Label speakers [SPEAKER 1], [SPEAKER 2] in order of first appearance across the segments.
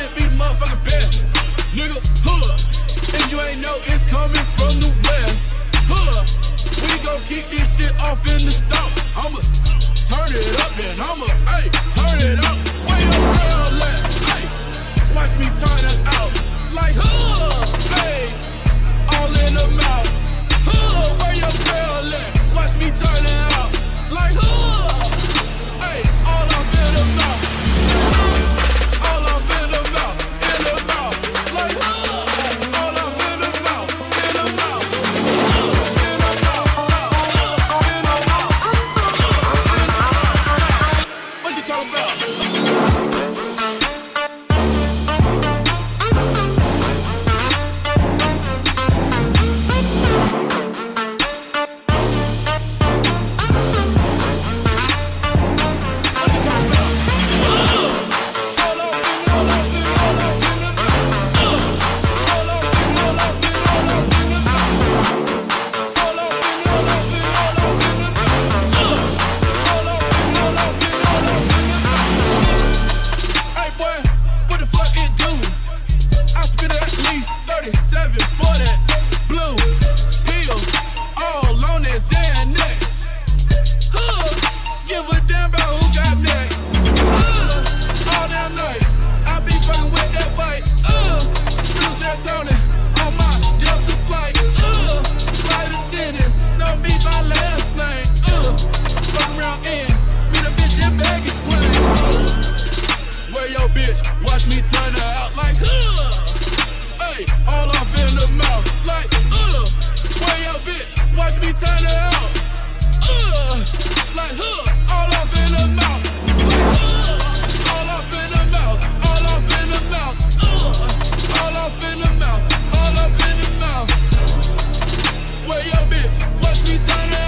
[SPEAKER 1] shit be motherfucking best. Nigga, hood. And you ain't know it's coming from the west. Hood. We gon' keep this shit off in the south. I'ma turn it up and I'ma, ayy, turn it up. Way up girl, left, ayy. Watch me turn it out. Like, hood, Hey, All in the mouth. bitch. Watch me turn her out like, huh. Hey, all off in the mouth like, uh. Where your bitch? Watch me turn her out. Uh, like, huh. All off in the mouth. Like, uh. All off in the mouth. All off in the mouth. Uh. All off in the mouth. All in the mouth. Where your bitch? Watch me turn her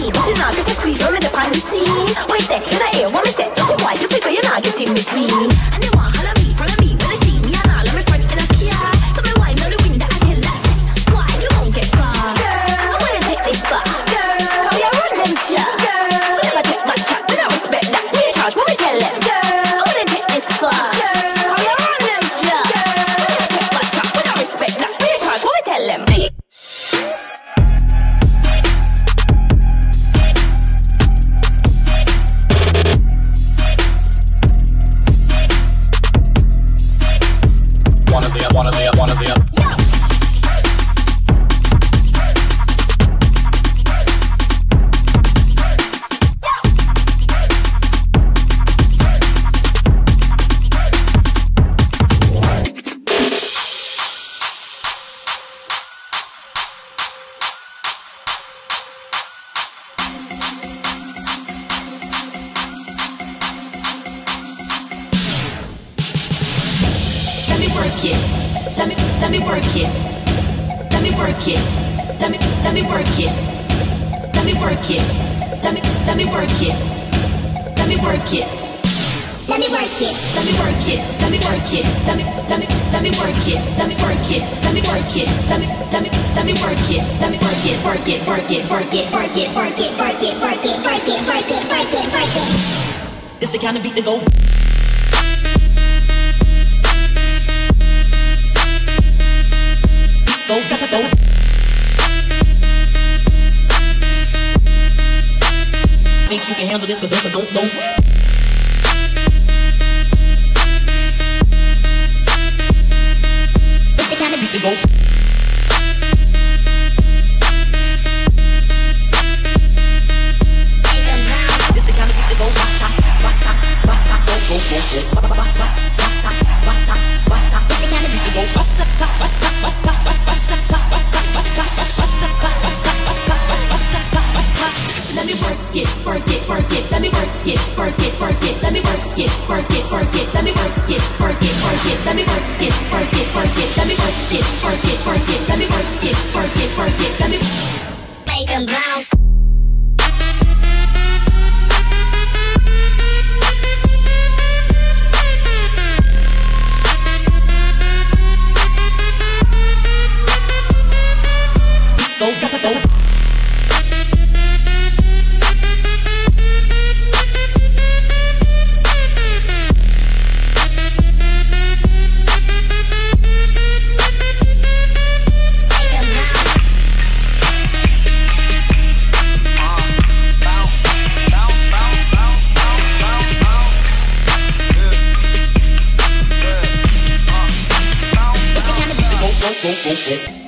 [SPEAKER 1] see. But you're not gonna I'm in the pan you. Wait there, in the air, what
[SPEAKER 2] me say? Get
[SPEAKER 3] it, boy, you figure
[SPEAKER 4] you're not getting between. Let me work it. Let me work it. Let me let me work it. Let me work it. Let me let me work it. Let me work it. Let me work it. Let me work it. Let me work it. Let me let me let me work it. Let me work it. Let me work it. Let me let me let me work it. Let me work it. Work it. Work it. Work it. Work it. Work it. Work it. Work it. Work it. Work it. Work it. Work it. It's the kind of beat to go. Think you can handle this, but don't, don't, don't. It's the kind of beat to go.
[SPEAKER 5] pum, pum.